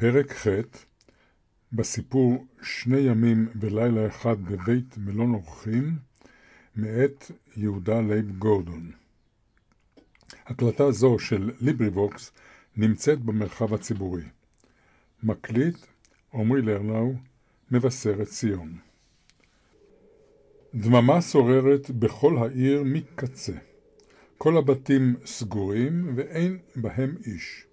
פרק ח' בסיפור שני ימים ולילה אחד בבית מלון אורחים, מאת יהודה לייב גורדון. הקלטה זו של LibriVox נמצאת במרחב הציבורי. מקליט עמרי לרנאו, מבשרת ציון. דממה שוררת בכל העיר מקצה. כל הבתים סגורים ואין בהם איש.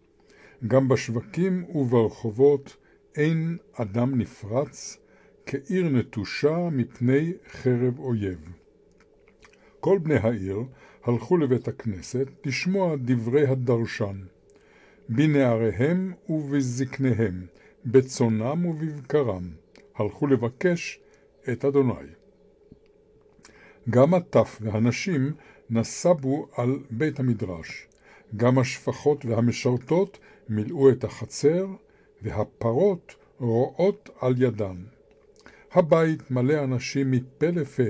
גם בשווקים וברחובות אין אדם נפרץ, כעיר נטושה מפני חרב אויב. כל בני העיר הלכו לבית הכנסת לשמוע דברי הדרשן, בנעריהם ובזקניהם, בצונם ובבקרם, הלכו לבקש את אדוני. גם הטף והנשים נסבו על בית המדרש, גם השפחות והמשרתות מילאו את החצר, והפרות רועות על ידן. הבית מלא אנשים מפה לפה,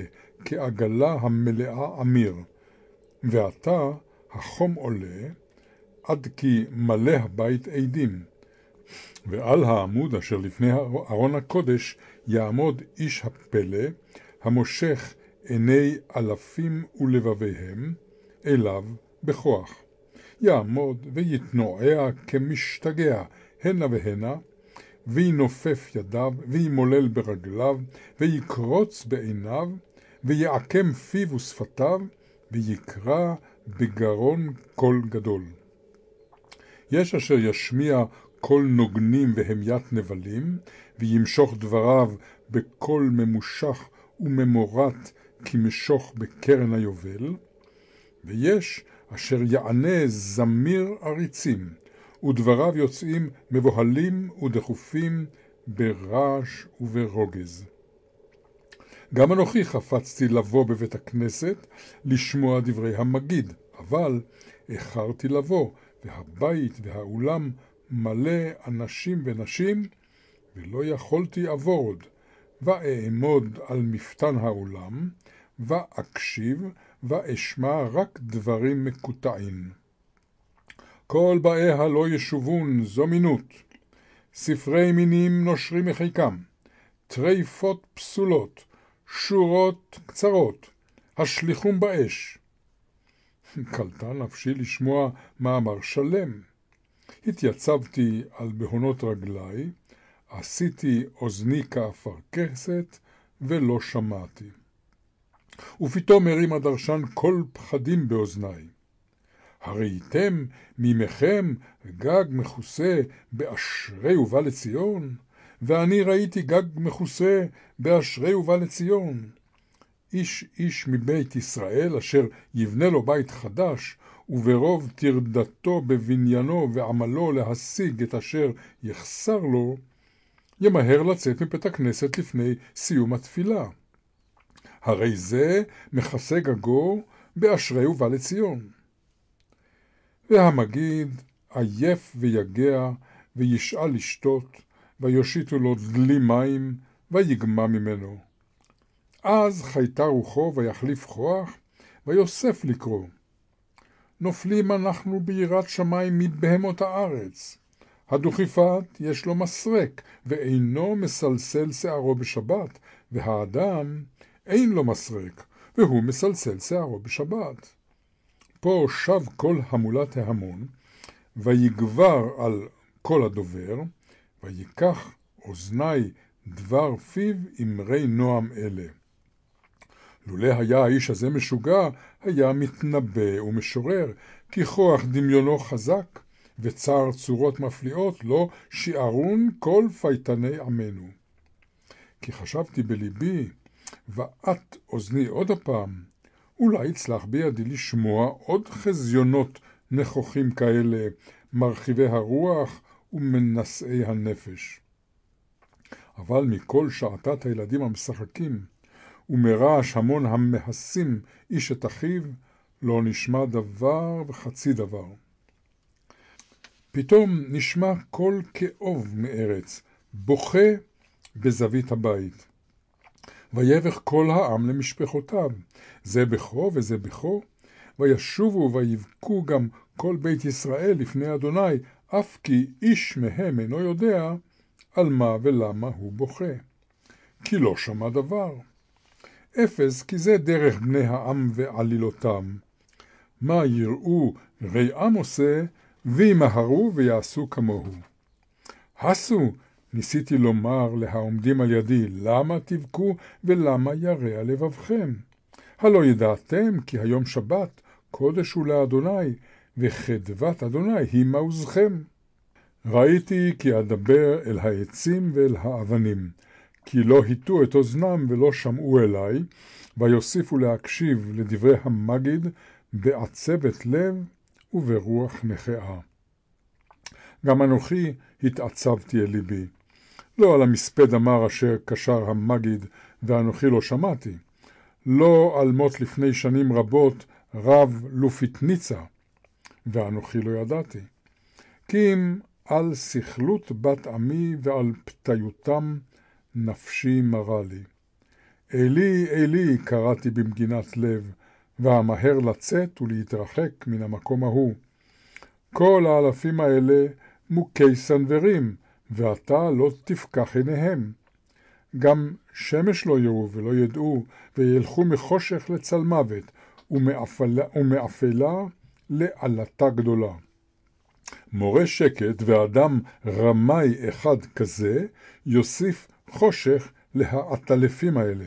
כעגלה המלאה אמיר. ועתה החום עולה, עד כי מלא הבית עדים. ועל העמוד אשר לפני ארון הקודש יעמוד איש הפלא, המושך עיני אלפים ולבביהם אליו בכוח. יעמוד ויתנועע כמשתגע הנה והנה, וינופף ידיו, וימולל ברגליו, ויקרוץ בעיניו, ויעקם פיו ושפתיו, ויקרא בגרון קול גדול. יש אשר ישמיע קול נוגנים והמיית נבלים, וימשוך דבריו בקול ממושך וממורט כמשוך בקרן היובל, ויש אשר יענה זמיר עריצים, ודבריו יוצאים מבוהלים ודחופים ברעש וברוגז. גם אנוכי חפצתי לבוא בבית הכנסת לשמוע דברי המגיד, אבל איחרתי לבוא, והבית והאולם מלא אנשים ונשים, ולא יכולתי עבור עוד. ואעמוד על מפתן האולם, ואקשיב, ואשמע רק דברים מקוטעים. כל באיה לא ישובון, זו מינות. ספרי מינים נושרים מחיקם, טריפות פסולות, שורות קצרות, השליכום באש. קלטה נפשי לשמוע מאמר שלם. התייצבתי על בהונות רגליי, עשיתי אוזני כאפרכסת, ולא שמעתי. ופתאום הרים הדרשן קול פחדים באוזניי. הראיתם מימיכם גג מכוסה באשרי ובא לציון? ואני ראיתי גג מכוסה באשרי ובא לציון. איש איש מבית ישראל אשר יבנה לו בית חדש, וברוב טרדתו בבניינו ועמלו להשיג את אשר יחסר לו, ימהר לצאת מבית הכנסת לפני סיום התפילה. הרי זה מכסה גגו באשרי ובא לציון. והמגיד עייף ויגע, וישאל לשתות, ויושיטו לו דלי מים, ויגמע ממנו. אז חייתה רוחו ויחליף כוח, ויוסף לקרוא. נופלים אנחנו ביראת שמיים מבהמות הארץ. הדוכיפת יש לו מסרק, ואינו מסלסל שערו בשבת, והאדם אין לו מסרק, והוא מסלסל שערו בשבת. פה שב כל המולת ההמון, ויגבר על כל הדובר, ויקח אוזני דבר פיו אמרי נועם אלה. לולא היה האיש הזה משוגע, היה מתנבא ומשורר, כי כוח דמיונו חזק, וצר צורות מפליאות לא שיערון כל פייטני עמנו. כי חשבתי בליבי, ואת אוזני עוד הפעם, אולי יצלח בידי לשמוע עוד חזיונות נכוחים כאלה, מרחיבי הרוח ומנשאי הנפש. אבל מכל שעתת הילדים המשחקים, ומרעש המון המהסים איש את אחיו, לא נשמע דבר וחצי דבר. פתאום נשמע קול כאוב מארץ, בוכה בזווית הבית. ויבך כל העם למשפחותיו, זה בכו וזה בכו, וישובו ויבכו גם כל בית ישראל לפני אדוני אף כי איש מהם אינו יודע על מה ולמה הוא בוכה. כי לא שמע דבר. אפס כי זה דרך בני העם ועלילותם. מה יראו רי עם עושה, וימהרו ויעשו כמוהו. הסו, ניסיתי לומר להעומדים על ידי, למה תבכו ולמה ירע לבבכם? הלא ידעתם כי היום שבת, קודש הוא לאדוני, וחדבת אדוני היא מעוזכם. ראיתי כי אדבר אל העצים ואל האבנים, כי לא הטו את אוזנם ולא שמעו אלי, ויוסיפו להקשיב לדברי המגיד בעצבת לב וברוח נכאה. גם אנוכי התעצבתי אל ליבי. לא על המספד אמר אשר קשר המגיד ואנוכי לא שמעתי. לא על מות לפני שנים רבות רב לופיטניצה, ואנוכי לא ידעתי. כי אם על סכלות בת עמי ועל פתיותם נפשי מרה לי. אלי, אלי, קראתי במגינת לב, והמהר לצאת ולהתרחק מן המקום ההוא. כל האלפים האלה מוכי סנוורים, ואתה לא תפקח עיניהם. גם שמש לא יראו ולא ידעו, וילכו מחושך לצל מוות, ומאפלה, ומאפלה לעלתה גדולה. מורה שקט ואדם רמאי אחד כזה, יוסיף חושך להעטלפים האלה,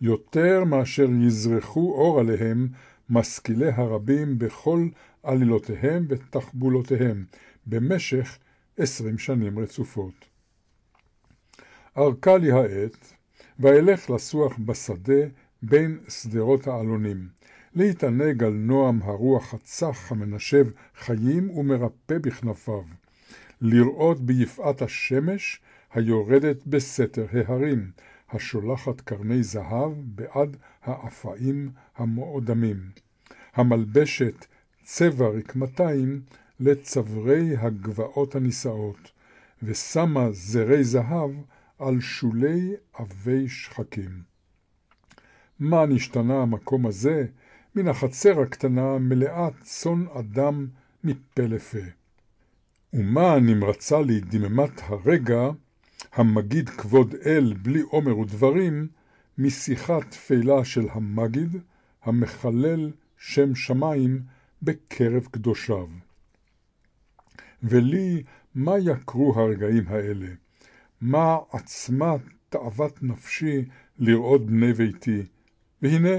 יותר מאשר יזרחו אור עליהם משכילי הרבים בכל עלילותיהם ותחבולותיהם, במשך עשרים שנים רצופות. ארכה לי העת, ואלך לסוח בשדה בין שדרות העלונים, להתענג על נועם הרוח הצח המנשב חיים ומרפא בכנפיו, לראות ביפעת השמש היורדת בסתר ההרים, השולחת קרני זהב בעד האפאים המאודמים, המלבשת צבע רקמתיים לצווארי הגבעות הנישאות, ושמה זרי זהב על שולי עבי שחקים. מה נשתנה המקום הזה מן החצר הקטנה מלאת צאן אדם מפה לפה? ומה נמרצה לי דממת הרגע המגיד כבוד אל בלי עומר ודברים משיחת תפילה של המגיד המחלל שם שמיים בקרב קדושיו. ולי מה יקרו הרגעים האלה? מה עצמת תאוות נפשי לראות בני ביתי? והנה,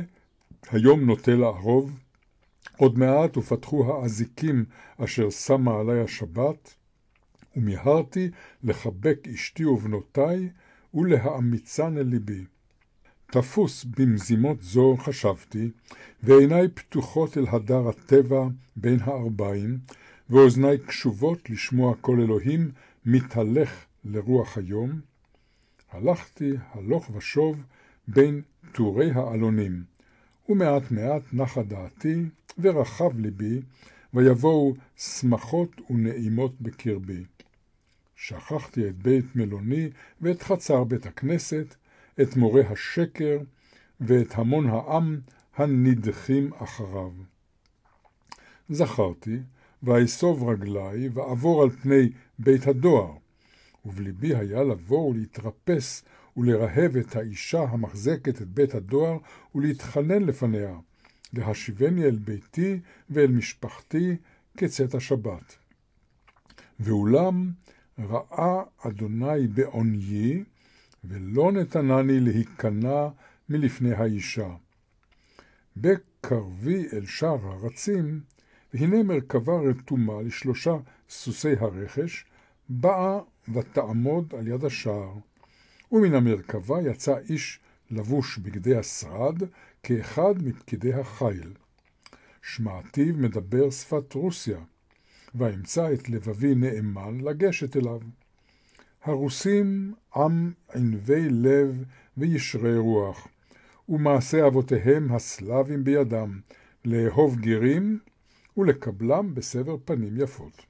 היום נוטה לערוב, עוד מעט ופתחו האזיקים אשר שמה עלי השבת, ומיהרתי לחבק אשתי ובנותיי ולהאמיצן אל ליבי. תפוס במזימות זו חשבתי, ועיניי פתוחות אל הדר הטבע בין הארבעים, ואוזניי קשובות לשמוע קול אלוהים מתהלך לרוח היום. הלכתי הלוך ושוב בין טורי העלונים, ומעט מעט נחה דעתי ורחב ליבי, ויבואו שמחות ונעימות בקרבי. שכחתי את בית מלוני ואת חצר בית הכנסת, את מורה השקר ואת המון העם הנדחים אחריו. זכרתי, ואסוב רגלי, ואעבור על פני בית הדואר, ובליבי היה לבוא ולהתרפס ולרהב את האישה המחזקת את בית הדואר ולהתחנן לפניה, להשיבני אל ביתי ואל משפחתי כצאת השבת. ואולם ראה אדוני בעוניי, ולא נתנני להיכנע מלפני האישה. בקרבי אל שער הרצים, והנה מרכבה רתומה לשלושה סוסי הרכש, באה ותעמוד על יד השער. ומן המרכבה יצא איש לבוש בגדי השרד, כאחד מפקידי החיל. שמעתיו מדבר שפת רוסיה, ואמצא את לבבי נאמן לגשת אליו. הרוסים עם ענבי לב וישרי רוח, ומעשה אבותיהם הסלאבים בידם, לאהוב גרים ולקבלם בסבר פנים יפות.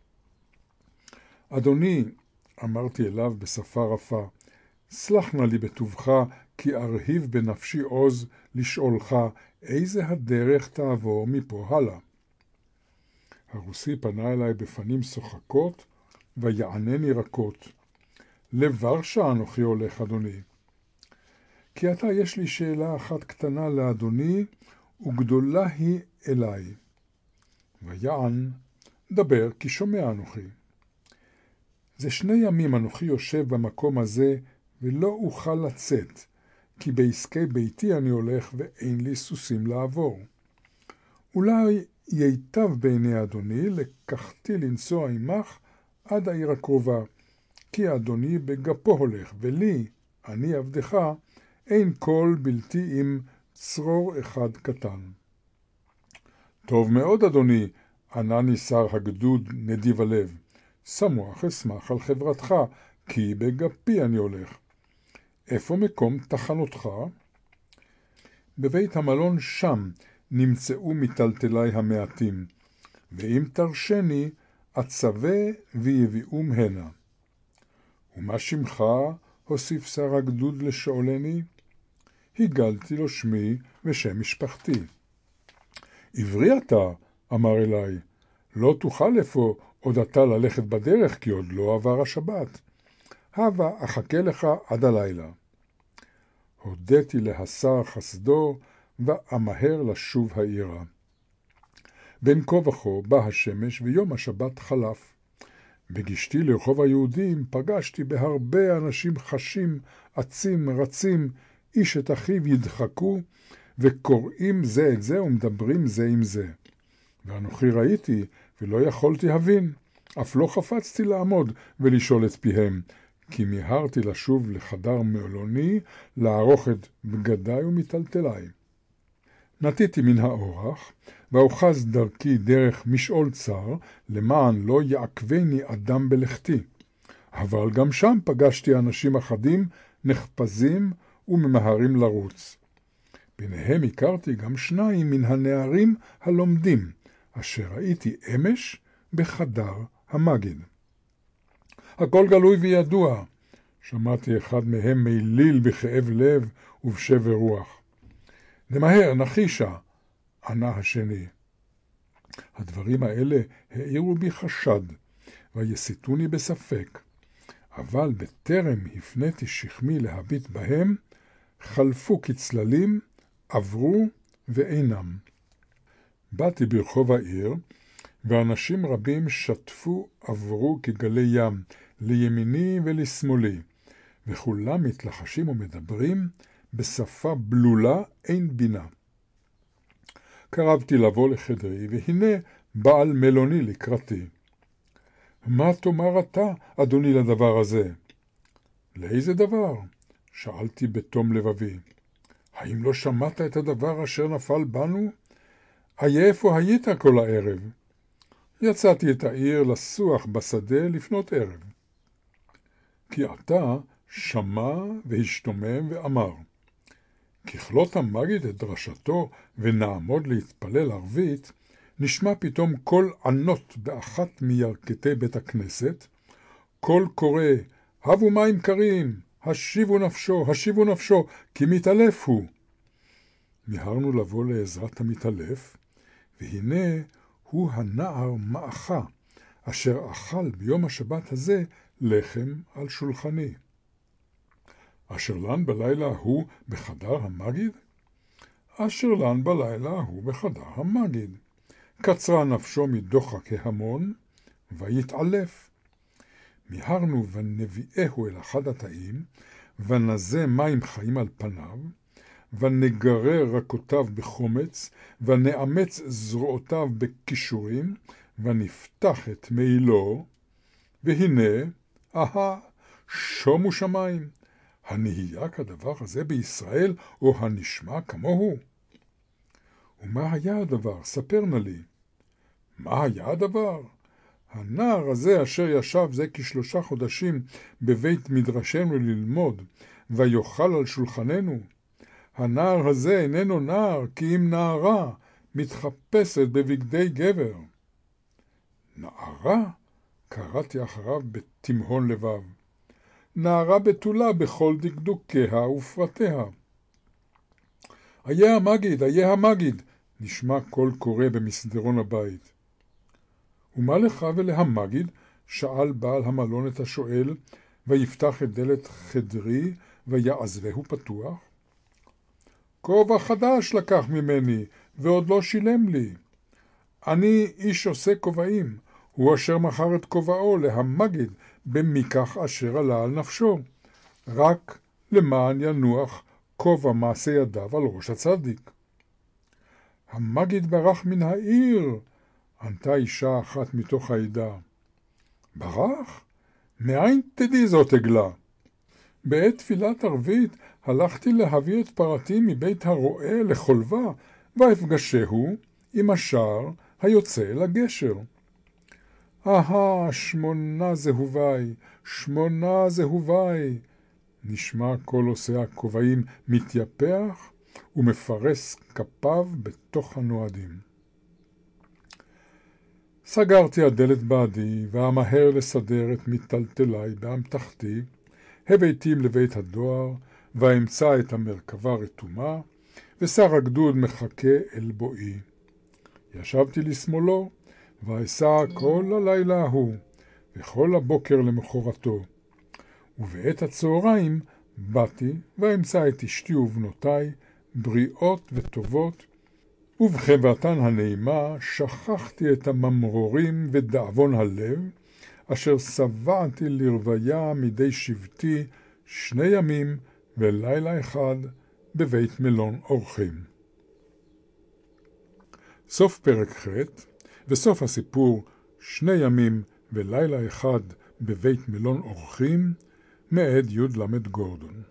אדוני, אמרתי אליו בשפה רפה, סלח נא לי בטובך, כי ארהיב בנפשי עוז לשאולך, איזה הדרך תעבור מפה הלאה. הרוסי פנה אליי בפנים שוחקות ויענני רכות. לוורשה אנוכי הולך, אדוני. כי עתה יש לי שאלה אחת קטנה לאדוני, וגדולה היא אליי. ויען, דבר, כי שומע אנוכי. זה שני ימים אנוכי יושב במקום הזה, ולא אוכל לצאת, כי בעסקי ביתי אני הולך, ואין לי סוסים לעבור. אולי ייטב בעיני אדוני, לקחתי לנסוע עמך עד העיר הקרובה, כי אדוני בגפו הולך, ולי, אני עבדך, אין קול בלתי עם צרור אחד קטן. טוב מאוד, אדוני, ענני שר הגדוד נדיב הלב. שמוח אשמח על חברתך, כי בגפי אני הולך. איפה מקום תחנותך? בבית המלון שם נמצאו מטלטלי המעטים, ואם תרשני, אצווה ויביאום הנה. ומה שמך? הוסיף שר הגדוד לשאולני. הגלתי לו שמי ושם משפחתי. עברי אתה, אמר אלי, לא תוכל אפוא עוד אתה ללכת בדרך, כי עוד לא עבר השבת. הבה אחכה לך עד הלילה. הודיתי להשר חסדו, ואמהר לשוב העירה. בין כה וכה באה השמש, ויום השבת חלף. בגישתי לרחוב היהודים פגשתי בהרבה אנשים חשים, עצים, רצים, איש את אחיו ידחקו, וקוראים זה את זה ומדברים זה עם זה. ואנוכי ראיתי, ולא יכולתי הבין, אף לא חפצתי לעמוד ולשאול את פיהם, כי מיהרתי לשוב לחדר מלוני, לערוך את בגדיי ומיטלטליי. נטיתי מן האורח, ואוחז דרכי דרך משעול צר, למען לא יעכבני אדם בלכתי. אבל גם שם פגשתי אנשים אחדים, נחפזים וממהרים לרוץ. ביניהם הכרתי גם שניים מן הנערים הלומדים, אשר ראיתי אמש בחדר המגיד. הכל גלוי וידוע. שמעתי אחד מהם מיליל בכאב לב ובשבר רוח. נמהר, נחישה, ענה השני. הדברים האלה העירו בי חשד, ויסיתוני בספק, אבל בטרם הפניתי שכמי להביט בהם, חלפו כצללים, עברו ואינם. באתי ברחוב העיר, ואנשים רבים שטפו עברו כגלי ים, לימיני ולשמאלי, וכולם מתלחשים ומדברים בשפה בלולה אין בינה. קרבתי לבוא לחדרי, והנה בעל מלוני לקראתי. מה תאמר אתה, אדוני, לדבר הזה? לאיזה דבר? שאלתי בתום לבבי. האם לא שמעת את הדבר אשר נפל בנו? איה איפה היית כל הערב? יצאתי את העיר לסוח בשדה לפנות ערב. כי עתה שמע והשתומם ואמר, ככלות המגיד את דרשתו ונעמוד להתפלל ערבית, נשמע פתאום קול ענות באחת מירכתי בית הכנסת, קול קורא, הבו מים קרים, השיבו נפשו, השיבו נפשו, כי מתעלף הוא. מיהרנו לבוא לעזרת המתעלף, והנה הוא הנער מאחה, אשר אכל ביום השבת הזה לחם על שולחני. אשר לן בלילה ההוא בחדר המגיד? אשר לן בלילה ההוא בחדר המגיד. קצרה נפשו מדוחק ההמון, ויתעלף. מיהרנו ונביאהו אל אחד התאים, ונזה מים חיים על פניו, ונגרר רקותיו בחומץ, ונאמץ זרועותיו בכישורים, ונפתח את מעילו, והנה, אהה, שומו שמיים. הנהיה כדבר הזה בישראל, או הנשמע כמוהו? ומה היה הדבר? ספר נא לי. מה היה הדבר? הנער הזה אשר ישב זה כשלושה חודשים בבית מדרשנו ללמוד, ויאכל על שולחננו, הנער הזה איננו נער, כי אם נערה מתחפשת בבגדי גבר. נערה? קראתי אחריו בתימהון לבב. נערה בתולה בכל דקדוקיה ופרטיה. איה המגיד, איה המגיד, נשמע קול קורא במסדרון הבית. ומה לך ולהמגיד? שאל בעל המלון את השואל, ויפתח את דלת חדרי, ויעזבהו פתוח? כובע חדש לקח ממני, ועוד לא שילם לי. אני איש עושה כובעים, הוא אשר מכר את כובעו להמגיד במיקח אשר עלה על נפשו. רק למען ינוח כובע מעשה ידיו על ראש הצדיק. המגיד ברח מן העיר, ענתה אישה אחת מתוך העדה. ברח? מאין תדעי זאת עגלה? בעת תפילת ערבית הלכתי להביא את פרתי מבית הרועה לחולבה, ואפגשהו עם השער היוצא אל הגשר. אהה, שמונה זהובי, שמונה זהובי. נשמע כל עושה הכובעים מתייפח ומפרס כפיו בתוך הנועדים. סגרתי הדלת בעדי, ואמהר לסדר את מיטלטלי באמתחתי, הבאתים לבית הדואר, ואמצא את המרכבה רתומה, ושר הגדוד מחכה אל בואי. ישבתי לשמאלו, ואשא כל הלילה ההוא, וכל הבוקר למחרתו. ובעת הצהריים באתי, ואמצא את אשתי ובנותיי, בריאות וטובות, ובחברתן הנעימה שכחתי את הממרורים ודאבון הלב, אשר שבעתי לרוויה מדי שבטי שני ימים ולילה אחד בבית מלון אורחים. סוף פרק ח' וסוף הסיפור שני ימים ולילה אחד בבית מלון אורחים מאת י"ל גורדון